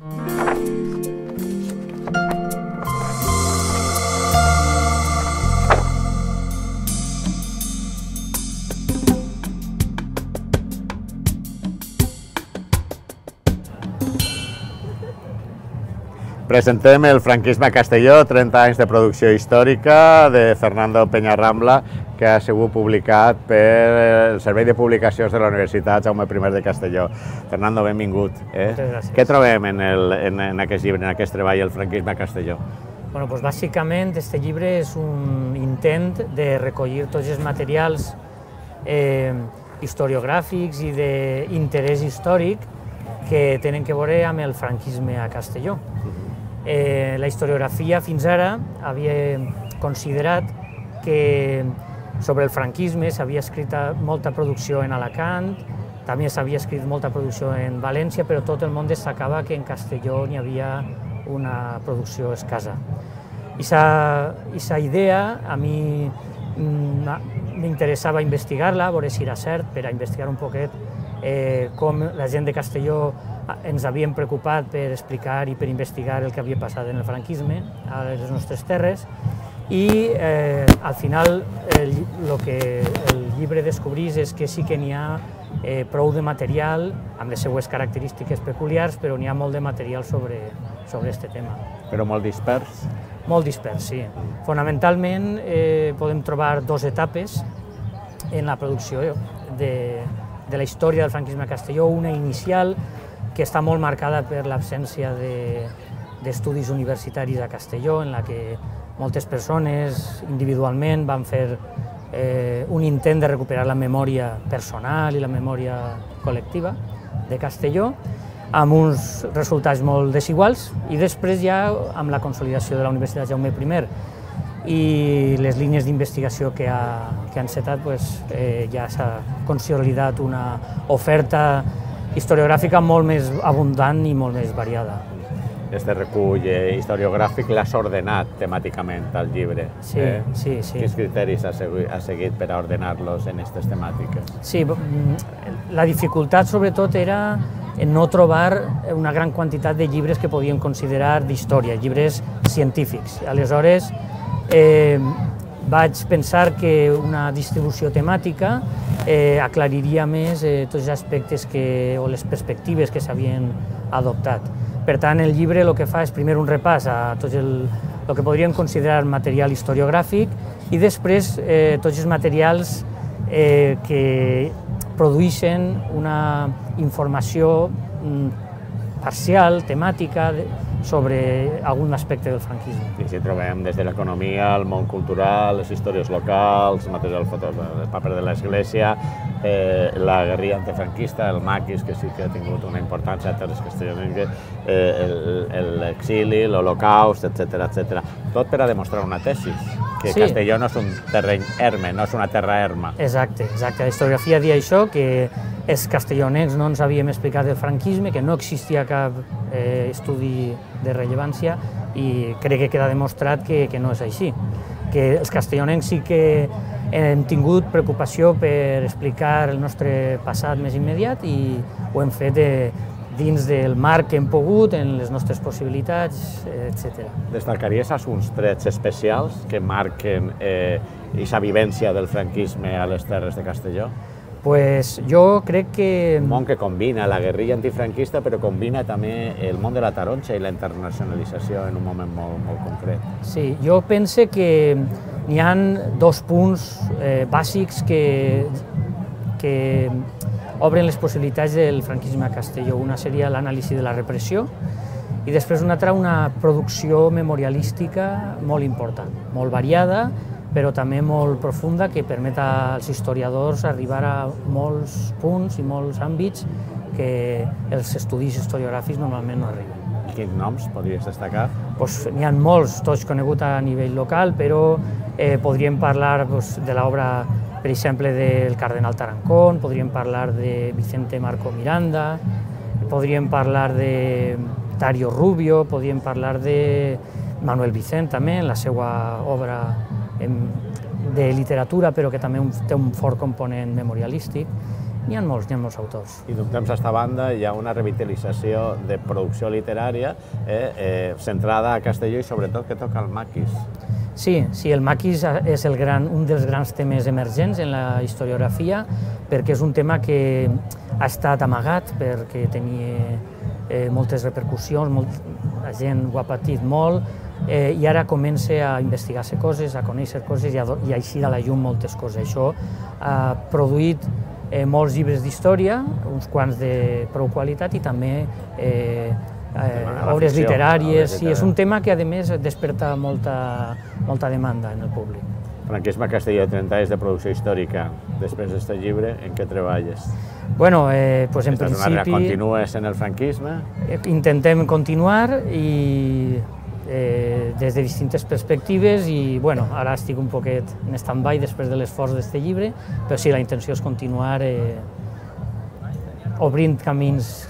Música Presentem el franquisme a Castelló, 30 anys de producció històrica de Fernando Peñarrambla, que ha sigut publicat per el Servei de Publicacions de la Universitat Jaume I de Castelló. Fernando, benvingut. Eh? Moltes gràcies. Què trobem en, el, en, en aquest llibre, en aquest treball, el franquisme a Castelló? Bueno, doncs bàsicament este llibre és un intent de recollir tots els materials eh, historiogràfics i d'interès històric que tenen que veure amb el franquisme a Castelló. Eh, la historiografia fins ara havia considerat que sobre el franquisme s'havia escrit molta producció en Alacant, també s'havia escrit molta producció en València, però tot el món destacava que en Castelló n'hi havia una producció escassa. I aquesta idea a mi mm, m'interessava investigar-la, veure si era cert, per a investigar un poquet eh, com la gent de Castelló ens havíem preocupat per explicar i per investigar el que havia passat en el franquisme a les nostres terres i eh, al final el, el que el llibre descobrís és que sí que n'hi ha eh, prou de material amb les seues característiques peculiars, però n'hi ha molt de material sobre, sobre este tema. Però molt dispers? Molt dispers, sí. Fonamentalment eh, podem trobar dos etapes en la producció de, de la història del franquisme a Castelló, una inicial que està molt marcada per l'absència d'estudis de, universitaris a Castelló, en la que moltes persones individualment van fer eh, un intent de recuperar la memòria personal i la memòria col·lectiva de Castelló, amb uns resultats molt desiguals, i després ja amb la consolidació de la Universitat Jaume I i les línies d'investigació que, ha, que han setat, pues, eh, ja s'ha consolidat una oferta historiogràfica molt més abundant i molt més variada. Este recull eh, historiogràfic l'has ordenat temàticament al llibre. Sí, eh? sí, sí. Quins criteris has seguit, has seguit per a ordenar-los en aquestes temàtiques? Sí, mm, la dificultat sobretot era en no trobar una gran quantitat de llibres que podíem considerar d'història, llibres científics. Aleshores, eh, vaig pensar que una distribució temàtica eh, aclariria més eh, tots els aspectes que, o les perspectives que s'havien adoptat. Per tant, el llibre el que fa és primer un repàs a tot el, el que podríem considerar material historiogràfic i després eh, tots els materials eh, que produeixen una informació mm, parcial, temàtica, sobre algun aspecte del franquisme. I si trobem des de l'economia, el món cultural, les històries locals, el material foto, el paper de l'Església, eh, la guerrilla antifranquista, el maquis, que sí que ha tingut una importància a terres castellonenques, eh, l'exili, l'holocaust, etc etc. Tot per a demostrar una tesis, que sí. Castelló no és un terreny erme, no és una terra erma. Exacte, exacte. La historiografia dia això, que els castellonens no ens havíem explicat el franquisme, que no existia cap eh, estudi de rellevància i crec que queda demostrat que, que no és així. Que els castellonens sí que hem tingut preocupació per explicar el nostre passat més immediat i ho hem fet de, dins del marc que hem pogut, en les nostres possibilitats, etc. Destacaries alguns trets especials que marquen aquesta eh, vivència del franquisme a les terres de Castelló? Pues jo crec que... Un món que combina la guerrilla antifranquista, però combina també el món de la taronja i la internacionalització en un moment molt, molt concret. Sí, jo pense que n'hi han dos punts eh, bàsics que, que obren les possibilitats del franquisme a Castelló. Una seria l'anàlisi de la repressió i després una altra una producció memorialística molt important, molt variada, però també molt profunda que permet als historiadors arribar a molts punts i molts àmbits que els estudis historiogràfics normalment no arriben. I quins noms podries destacar? Pues, N'hi ha molts, tots coneguts a nivell local, però eh, podríem parlar pues, de l'obra, per exemple, del Cardenal Tarancón, podríem parlar de Vicente Marco Miranda, podríem parlar de Dario Rubio, podríem parlar de Manuel Vicent també, en la seva obra de literatura, però que també té un fort component memorialístic. N'hi ha molts, n'hi ha molts autors. I d'un temps a esta banda hi ha una revitalització de producció literària eh, eh, centrada a Castelló i sobretot que toca el maquis. Sí, sí, el maquis és el gran, un dels grans temes emergents en la historiografia perquè és un tema que ha estat amagat perquè tenia eh, moltes repercussions, molt, la gent ho ha patit molt eh, i ara comença a investigar-se coses, a conèixer coses i a, i a eixir a la llum moltes coses. Això ha produït eh, molts llibres d'història, uns quants de prou qualitat i també eh, eh, obres ficció, literàries, sí, és un tema que a més desperta molta, molta demanda en el públic. Franquisme Castelló, 30 anys de producció històrica. Després d'aquest llibre, en què treballes? Bueno, eh, pues en principi... Continues en el franquisme? Eh, intentem continuar i eh, des de distintes perspectives i bueno, ara estic un poquet en stand-by després de l'esforç d'aquest llibre, però sí, la intenció és continuar eh, obrint camins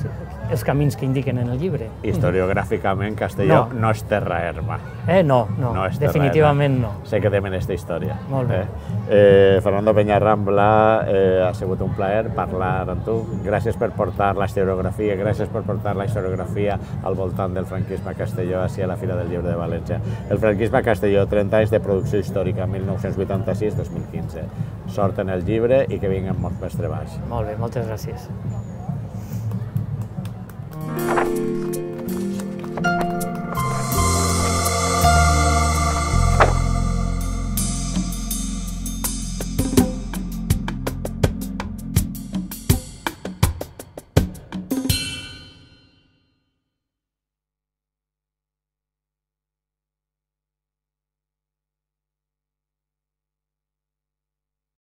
els camins que indiquen en el llibre. Historiogràficament, Castelló no, no és terra erma. Eh, no, no, no és definitivament no. Sé que temen aquesta història. Molt bé. Eh, eh, Fernando Peñarrambla, eh, ha sigut un plaer parlar amb tu. Gràcies per portar la historiografia, gràcies per portar la historiografia al voltant del franquisme a Castelló, així a la Fira del Llibre de València. El franquisme a Castelló, 30 anys de producció històrica, 1986-2015. Sort en el llibre i que vinguen molts més treballs. Molt bé, moltes gràcies. Bye.